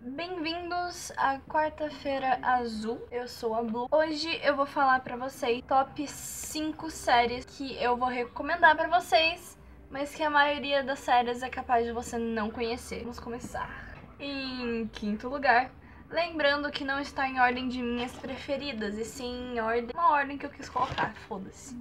Bem-vindos à quarta-feira azul. Eu sou a Blue. Hoje eu vou falar pra vocês top 5 séries que eu vou recomendar pra vocês, mas que a maioria das séries é capaz de você não conhecer. Vamos começar. Em quinto lugar, lembrando que não está em ordem de minhas preferidas, e sim em ordem, uma ordem que eu quis colocar, foda-se.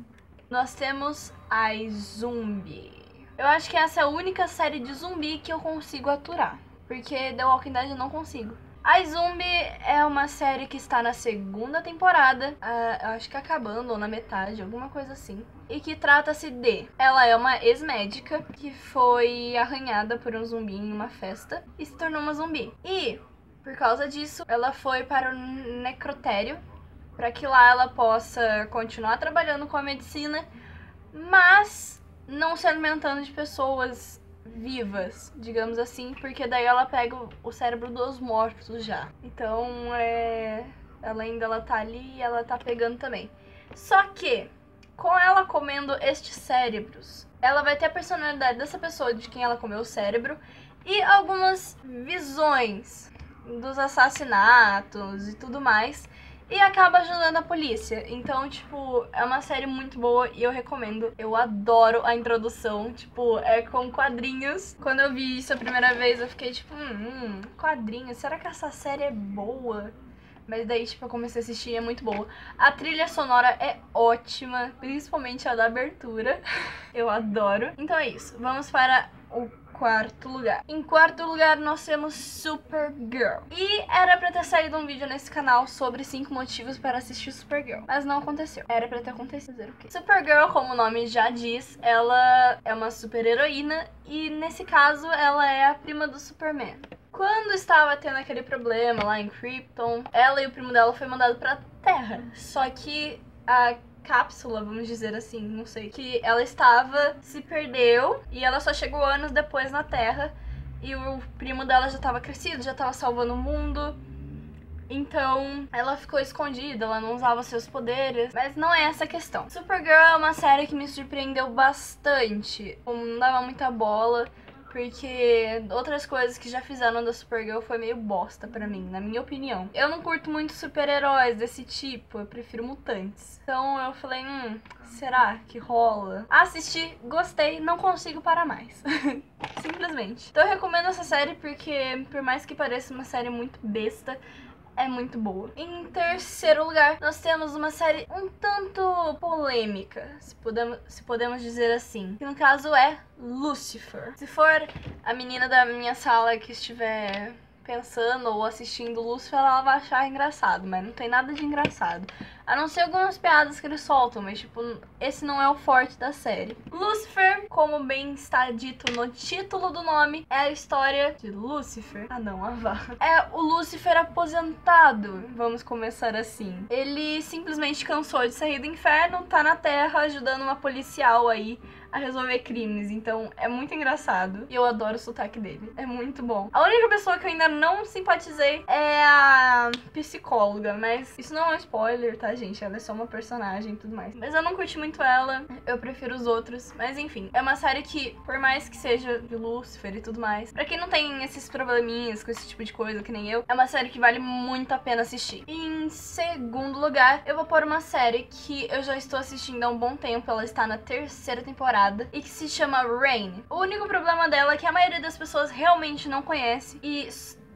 Nós temos a Zumbi. Eu acho que essa é a única série de zumbi que eu consigo aturar. Porque The Walking Dead eu não consigo. A Zumbi é uma série que está na segunda temporada, uh, acho que acabando, ou na metade, alguma coisa assim. E que trata-se de... Ela é uma ex-médica que foi arranhada por um zumbi em uma festa e se tornou uma zumbi. E, por causa disso, ela foi para o necrotério para que lá ela possa continuar trabalhando com a medicina, mas não se alimentando de pessoas vivas, digamos assim, porque daí ela pega o cérebro dos mortos já. Então, é... além dela tá ali, ela tá pegando também. Só que, com ela comendo estes cérebros, ela vai ter a personalidade dessa pessoa de quem ela comeu o cérebro e algumas visões dos assassinatos e tudo mais e acaba ajudando a polícia. Então, tipo, é uma série muito boa e eu recomendo. Eu adoro a introdução, tipo, é com quadrinhos. Quando eu vi isso a primeira vez, eu fiquei tipo, hum, hum quadrinhos, será que essa série é boa? Mas daí, tipo, eu comecei a assistir e é muito boa. A trilha sonora é ótima, principalmente a da abertura. eu adoro. Então é isso. Vamos para o quarto lugar. Em quarto lugar, nós temos Supergirl. E era pra ter saído um vídeo nesse canal sobre 5 motivos para assistir Supergirl. Mas não aconteceu. Era pra ter acontecido. O quê? Supergirl, como o nome já diz, ela é uma super heroína. E nesse caso, ela é a prima do Superman. Quando estava tendo aquele problema lá em Krypton, ela e o primo dela foi mandado pra Terra. Só que a cápsula, vamos dizer assim, não sei, que ela estava, se perdeu e ela só chegou anos depois na Terra e o primo dela já estava crescido, já estava salvando o mundo. Então, ela ficou escondida, ela não usava seus poderes. Mas não é essa a questão. Supergirl é uma série que me surpreendeu bastante. Não dava muita bola. Porque outras coisas que já fizeram da Supergirl foi meio bosta pra mim, na minha opinião. Eu não curto muito super-heróis desse tipo, eu prefiro mutantes. Então eu falei, hum, será que rola? Assisti, gostei, não consigo parar mais. Simplesmente. Então eu recomendo essa série porque, por mais que pareça uma série muito besta, é muito boa. Em terceiro lugar, nós temos uma série um tanto polêmica, se podemos, se podemos dizer assim. Que no caso é Lucifer. Se for a menina da minha sala que estiver pensando ou assistindo Lucifer, ela vai achar engraçado, mas não tem nada de engraçado. A não ser algumas piadas que eles soltam, mas tipo, esse não é o forte da série. Lucifer, como bem está dito no título do nome, é a história de Lucifer. Ah não, a vá. É o Lucifer aposentado, vamos começar assim. Ele simplesmente cansou de sair do inferno, tá na Terra ajudando uma policial aí a resolver crimes. Então é muito engraçado. E eu adoro o sotaque dele. É muito bom. A única pessoa que eu ainda não simpatizei é a psicóloga. Mas isso não é um spoiler, tá, gente? Ela é só uma personagem e tudo mais. Mas eu não curti muito ela. Eu prefiro os outros. Mas enfim, é uma série que, por mais que seja de Lucifer e tudo mais, pra quem não tem esses probleminhas com esse tipo de coisa, que nem eu, é uma série que vale muito a pena assistir. E em segundo lugar, eu vou pôr uma série que eu já estou assistindo há um bom tempo. Ela está na terceira temporada temporada e que se chama Rain. O único problema dela é que a maioria das pessoas realmente não conhece e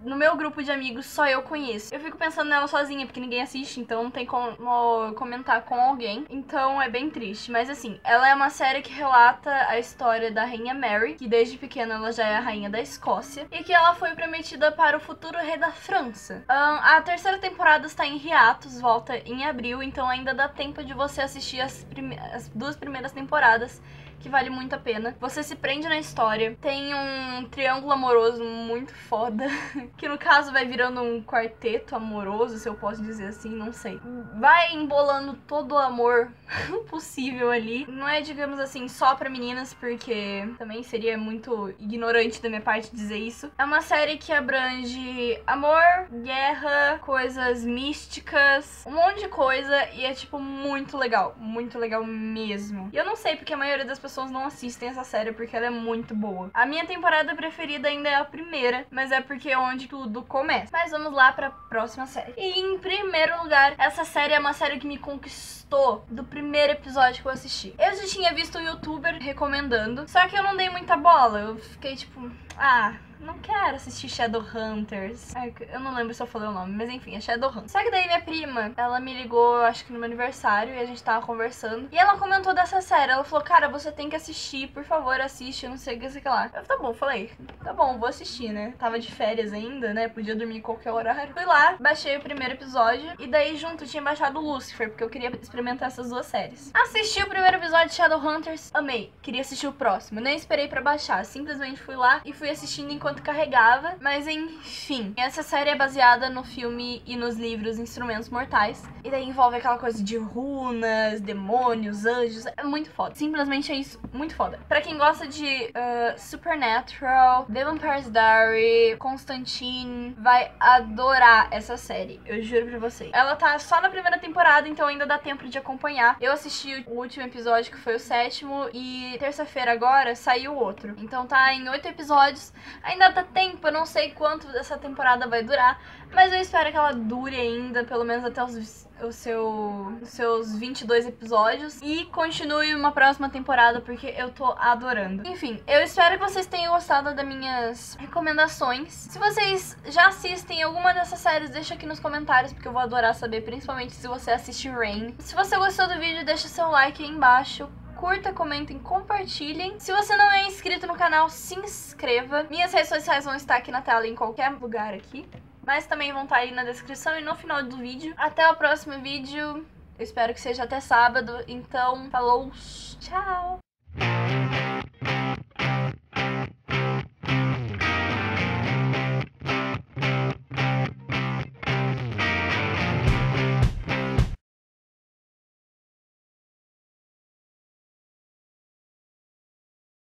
no meu grupo de amigos só eu conheço. Eu fico pensando nela sozinha, porque ninguém assiste, então não tem como comentar com alguém. Então é bem triste. Mas assim, ela é uma série que relata a história da Rainha Mary, que desde pequena ela já é a rainha da Escócia, e que ela foi prometida para o futuro rei da França. Um, a terceira temporada está em hiatos, volta em abril, então ainda dá tempo de você assistir as, as duas primeiras temporadas que vale muito a pena. Você se prende na história. Tem um triângulo amoroso muito foda, que no caso vai virando um quarteto amoroso, se eu posso dizer assim, não sei. Vai embolando todo o amor possível ali. Não é, digamos assim, só para meninas, porque também seria muito ignorante da minha parte dizer isso. É uma série que abrange amor, guerra, coisas místicas, um monte de coisa e é tipo muito legal, muito legal mesmo. E eu não sei porque a maioria das pessoas não assistem essa série porque ela é muito boa. A minha temporada preferida ainda é a primeira, mas é porque é onde tudo começa. Mas vamos lá para a próxima série. E em primeiro lugar, essa série é uma série que me conquistou do primeiro episódio que eu assisti. Eu já tinha visto um youtuber recomendando, só que eu não dei muita bola. Eu fiquei tipo, ah, não quero assistir Shadowhunters. Eu não lembro se eu falei o nome, mas enfim, é Shadowhunters. Só que daí minha prima, ela me ligou, acho que no meu aniversário, e a gente tava conversando. E ela comentou dessa série. Ela falou, cara, você tem que assistir, por favor, assiste, não sei o que, sei lá. Eu, tá bom, falei, tá bom, vou assistir, né? Tava de férias ainda, né? Podia dormir qualquer horário. Fui lá, baixei o primeiro episódio, e daí junto tinha baixado Lucifer, porque eu queria experimentar essas duas séries. Assisti o primeiro episódio de Shadowhunters, amei. Queria assistir o próximo. Nem esperei pra baixar, simplesmente fui lá e fui assistindo enquanto enquanto carregava, mas enfim. Essa série é baseada no filme e nos livros Instrumentos Mortais. E daí envolve aquela coisa de runas, demônios, anjos. É muito foda. Simplesmente é isso, muito foda. Pra quem gosta de uh, Supernatural, The Vampire's Diary, Constantine, vai adorar essa série. Eu juro pra vocês. Ela tá só na primeira temporada, então ainda dá tempo de acompanhar. Eu assisti o último episódio, que foi o sétimo, e terça-feira agora saiu outro. Então tá em oito episódios. Ainda ainda tempo, eu não sei quanto essa temporada vai durar, mas eu espero que ela dure ainda, pelo menos até os, os, seu, os seus 22 episódios e continue uma próxima temporada, porque eu tô adorando. Enfim, eu espero que vocês tenham gostado das minhas recomendações. Se vocês já assistem alguma dessas séries, deixa aqui nos comentários, porque eu vou adorar saber, principalmente se você assiste Rain. Se você gostou do vídeo, deixa seu like aí embaixo curta, comentem, compartilhem. Se você não é inscrito no canal, se inscreva. Minhas redes sociais vão estar aqui na tela em qualquer lugar aqui. Mas também vão estar aí na descrição e no final do vídeo. Até o próximo vídeo. Eu espero que seja até sábado. Então, falou, tchau!